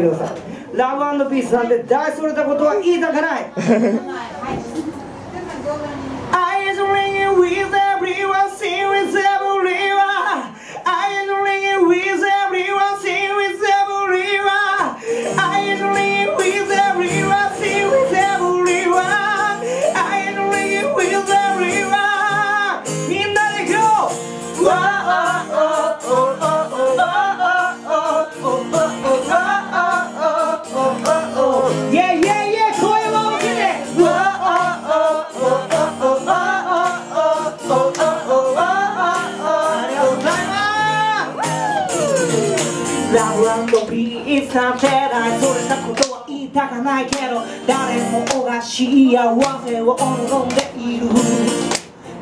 ください。ラブピースなんて大それたことは言いたくない。ますラブピースなんてないそれたことは言いたかないけど誰もが幸せを望んでいる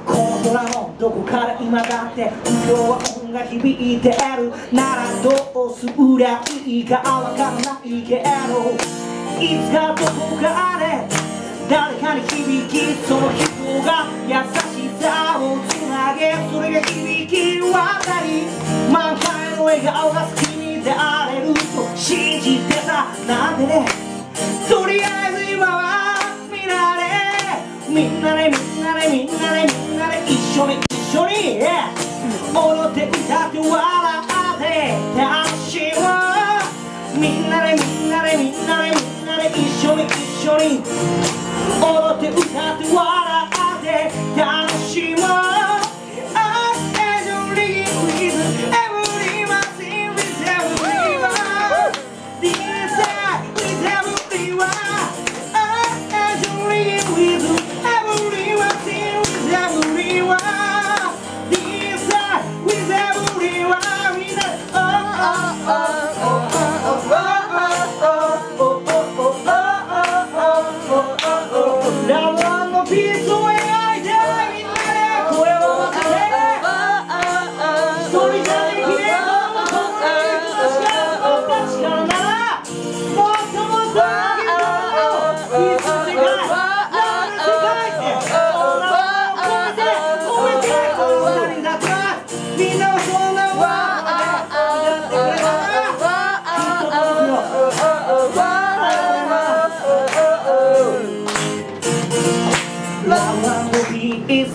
この空のどこから今だって不協和音が響いてるならどうすりゃいいかわからないけどいつかどこかで誰かに響きその人が優しさなんてね。とりあえず今はみんなでみんなでみんなでみんなでみんなで一緒に一緒に。踊って歌って笑って楽しむみんなでみんなでみんなでみんなで一緒に一緒に。踊って歌って笑って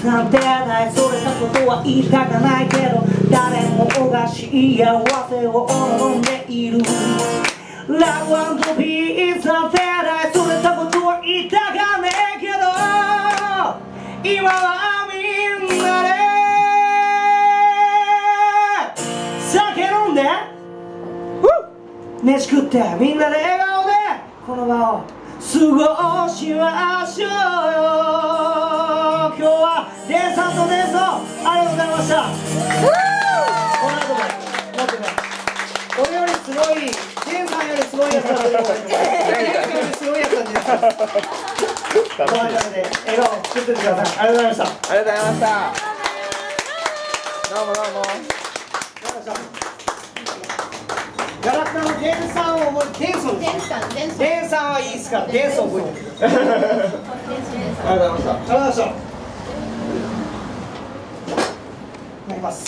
なんてないそれたことは言いたかないけど誰もが幸せを望んでいる。ラブピースなんてないそれたことは言いたかねえけど今はみんなで酒飲んで飯食ってみんなで笑顔でこの場を過ごしましょうよ。はデンさんとデンソンありがとうございました。この後も。待ってね俺よりすごいデンさんよりすごいやつだと思うデンさんよりすごいやつなんですこの中で笑顔作ってください。ありがとうございました。ありがとうございましたどうもどうも。ガラクタのデンさんを覚えてデンソンです。デンさんはいいですからデンソン覚えて。るありがとうございました。ありがとうございました。ります。